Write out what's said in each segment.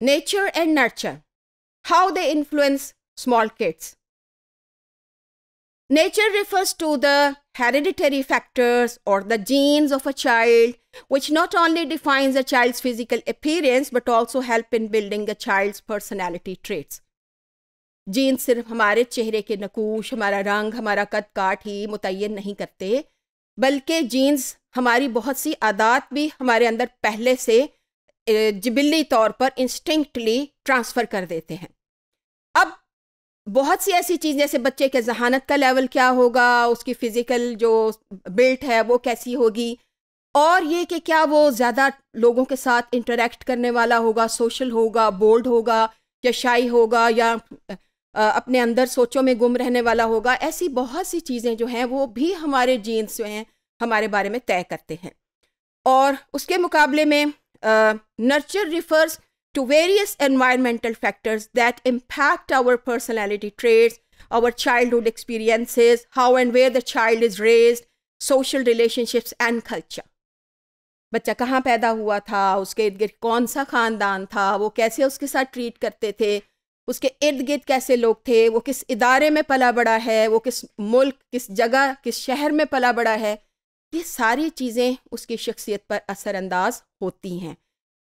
nature and nurture, how they influence small kids. Nature refers to the hereditary factors or the genes of a child, which not only defines a child's physical appearance but also help in building a child's personality traits. Genes सिर्फ हमारे चेहरे के नकूश हमारा रंग हमारा कद काठ ही मुतन नहीं करते बल्कि जीन्स हमारी बहुत सी आदात भी हमारे अंदर पहले से जिबिली तौर पर इंस्टिंक्टली ट्रांसफ़र कर देते हैं। अब बहुत सी ऐसी चीज़, जैसे बच्चे के जहानत का लेवल क्या होगा, उसकी फ़िज़िकल जो बिल्ट है, वो कैसी होगी? और ये कि क्या वो ज़्यादा लोगों के साथ इंटरेक्ट करने वाला होगा सोशल होगा बोल्ड होगा, या शाई होगा, या अपने अंदर सोचों में गुम रहने वाला होगा, ऐसी बहुत सी चीज़ें जो हैं, वो भी हमारे जीन्स जो हैं, हमारे बारे में तय करते हैं। और उसके मुकाबले में nurture refers to various environmental factors that impact our personality traits our childhood experiences how and where the child is raised social relationships and culture बच्चा कहाँ पैदा हुआ था, उसके इर्द गिर्द कौन सा ख़ानदान था, वो कैसे उसके साथ ट्रीट करते थे, उसके इर्द गिर्द कैसे लोग थे, वो किस इदारे में पला बड़ा है, वो किस मुल्क, किस जगह, किस शहर में पला बड़ा है ये सारी चीज़ें उसकी शख्सियत पर असरानंदाज होती हैं।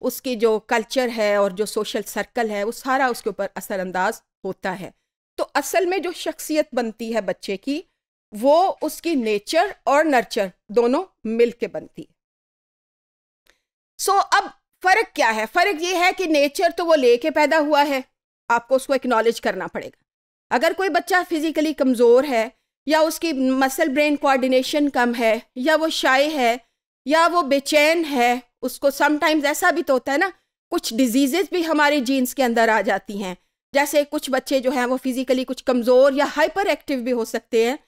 उसकी जो कल्चर है और जो सोशल सर्कल है वो सारा उसके ऊपर असरानंदाज होता है। तो असल में जो शख्सियत बनती है बच्चे की वो उसकी नेचर और नर्चर दोनों मिल के बनती है। सो so, अब फ़र्क क्या है? फ़र्क ये है कि नेचर तो वो लेके पैदा हुआ है आपको उसको एक्नॉलेज करना पड़ेगा। अगर कोई बच्चा फिज़िकली कमज़ोर है या उसकी मसल ब्रेन कोऑर्डिनेशन कम है, या वो शाय है, या वो बेचैन है, उसको समटाइम्स ऐसा भी तो होता है ना, कुछ डिज़ीज़ भी हमारे जीन्स के अंदर आ जाती हैं। जैसे कुछ बच्चे जो हैं वो फिज़िकली कुछ कमज़ोर या हाइपर एक्टिव भी हो सकते हैं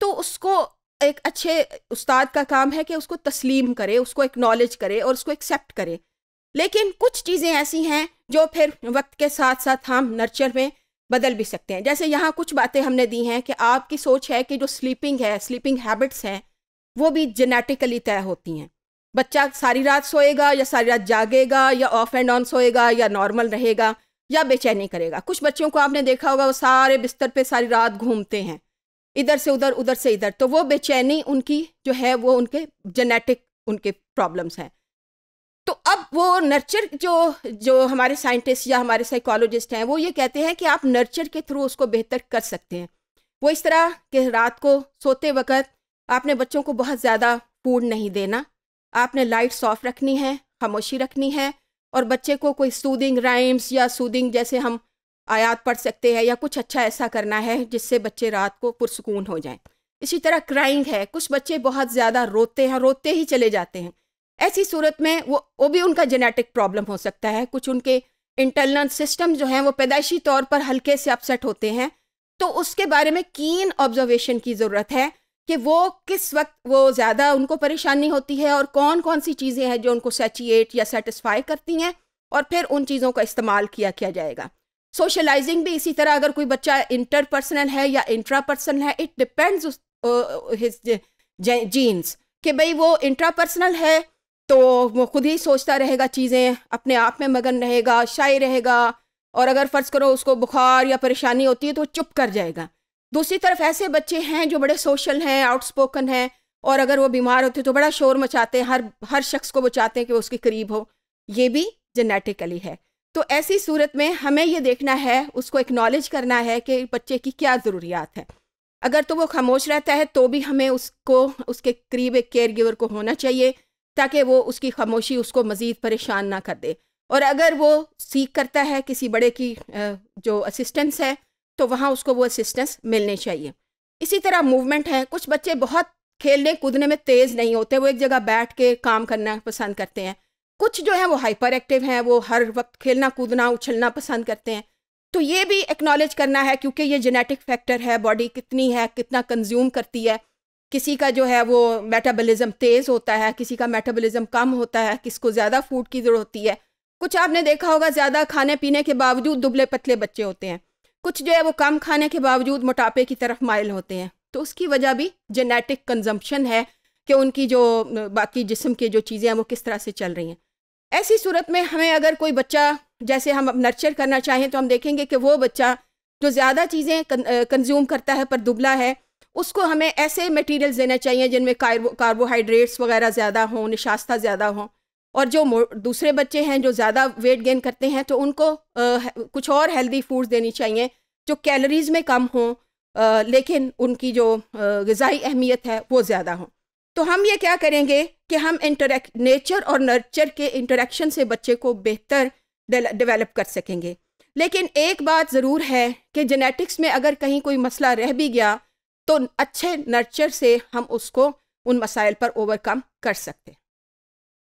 तो उसको एक अच्छे उस्ताद का काम है कि उसको तस्लीम करे, उसको एक्नॉलेज करे और उसको एक्सेप्ट करे। लेकिन कुछ चीज़ें ऐसी हैं जो फिर वक्त के साथ साथ हम नर्चर में बदल भी सकते हैं। जैसे यहाँ कुछ बातें हमने दी हैं कि आपकी सोच है कि जो स्लीपिंग है स्लीपिंग हैबिट्स हैं, वो भी जेनेटिकली तय होती हैं। बच्चा सारी रात सोएगा या सारी रात जागेगा या ऑफ़ एंड ऑन सोएगा या नॉर्मल रहेगा या बेचैनी करेगा। कुछ बच्चों को आपने देखा होगा वो सारे बिस्तर पे सारी रात घूमते हैं, इधर से उधर उधर से इधर। तो वो बेचैनी उनकी जो है, वो उनके जेनेटिक उनके प्रॉब्लम्स हैं। तो अब वो नर्चर जो जो हमारे साइंटिस्ट या हमारे साइकोलॉजिस्ट हैं, वो ये कहते हैं कि आप नर्चर के थ्रू उसको बेहतर कर सकते हैं। वो इस तरह कि रात को सोते वक्त आपने बच्चों को बहुत ज़्यादा फ़ूड नहीं देना। आपने लाइट ऑफ़ रखनी है, खामोशी रखनी है और बच्चे को कोई सूदिंग राइम्स या सूदिंग जैसे हम आयात पढ़ सकते हैं या कुछ अच्छा ऐसा करना है जिससे बच्चे रात को पुरसकून हो जाएँ। इसी तरह क्राइंग है, कुछ बच्चे बहुत ज़्यादा रोते हैं, रोते ही चले जाते हैं। ऐसी सूरत में वो वो भी उनका जेनेटिक प्रॉब्लम हो सकता है। कुछ उनके इंटरनल सिस्टम जो हैं, वो पैदाइशी तौर पर हल्के से अपसेट होते हैं। तो उसके बारे में कीन ऑब्जर्वेशन की ज़रूरत है कि वो किस वक्त वो ज़्यादा उनको परेशानी होती है और कौन कौन सी चीज़ें हैं जो उनको सेचिएट या सेटिस्फाई करती हैं और फिर उन चीज़ों का इस्तेमाल किया किया जाएगा। सोशलाइजिंग भी इसी तरह अगर कोई बच्चा इंटर पर्सनल है या इंट्रा पर्सनल है इट डिपेंड्स हिज जीन्स कि भाई वो इंट्रा पर्सनल है तो वो खुद ही सोचता रहेगा चीज़ें, अपने आप में मगन रहेगा, शाय रहेगा और अगर फ़र्ज़ करो उसको बुखार या परेशानी होती है तो चुप कर जाएगा। दूसरी तरफ़ ऐसे बच्चे हैं जो बड़े सोशल हैं, आउटस्पोकन हैं और अगर वो बीमार होते तो बड़ा शोर मचाते हैं, हर हर शख्स को वो चाहते हैं कि वो उसके करीब हो। ये भी जेनेटिकली है। तो ऐसी सूरत में हमें ये देखना है, उसको एक्नॉलेज करना है कि बच्चे की क्या ज़रूरियात है। अगर तो वो खामोश रहता है तो भी हमें उसको, उसके करीब एक केयर गिवर को होना चाहिए। ताकि वो उसकी खामोशी, उसको मज़ीद परेशान ना कर दे। और अगर वो सीख करता है किसी बड़े की जो असिस्टेंस है तो वहाँ उसको वो असिस्टेंस मिलने चाहिए। इसी तरह मूवमेंट है। कुछ बच्चे बहुत खेलने कूदने में तेज़ नहीं होते। वो एक जगह बैठ के काम करना पसंद करते हैं। कुछ जो है वो हाइपर एक्टिव हैं। वो हर वक्त खेलना, कूदना, उछलना पसंद करते हैं। तो ये भी एक्नॉलेज करना है, क्योंकि ये जेनेटिक फैक्टर है बॉडी कितनी है, कितना कंज्यूम करती है। किसी का जो है वो मेटाबॉलिज्म तेज़ होता है, किसी का मेटाबॉलिज्म कम होता है, किसको ज़्यादा फ़ूड की ज़रूरत होती है। कुछ आपने देखा होगा ज़्यादा खाने पीने के बावजूद दुबले पतले बच्चे होते हैं। कुछ जो है वो कम खाने के बावजूद मोटापे की तरफ़ माइल होते हैं। तो उसकी वजह भी जेनेटिक कंजम्पशन है कि उनकी जो, बाकी जिस्म की जो चीज़ें हैं वो किस तरह से चल रही हैं। ऐसी सूरत में हमें अगर कोई बच्चा, जैसे हम नर्चर करना चाहें तो हम देखेंगे कि वो बच्चा जो ज़्यादा चीज़ें कंज्यूम करता है पर दुबला है उसको हमें ऐसे मटेरियल्स देना चाहिए जिनमें कार्बो कार्बोहाइड्रेट्स वगैरह ज़्यादा हों निशास्ता ज़्यादा हों। और जो दूसरे बच्चे हैं जो ज़्यादा वेट गेन करते हैं तो उनको आ, कुछ और हेल्दी फूड्स देनी चाहिए जो कैलोरीज़ में कम हों लेकिन उनकी जो गज़ाई अहमियत है वो ज़्यादा हो। तो हम ये क्या करेंगे कि हम इंटरेक्ट नेचर और नर्चर के इंटरेक्शन से बच्चे को बेहतर डेवलप कर सकेंगे। लेकिन एक बात ज़रूर है कि जेनेटिक्स में अगर कहीं कोई मसला रह भी गया तो अच्छे नर्चर से हम उसको उन मसाइल पर ओवरकम कर सकते हैं।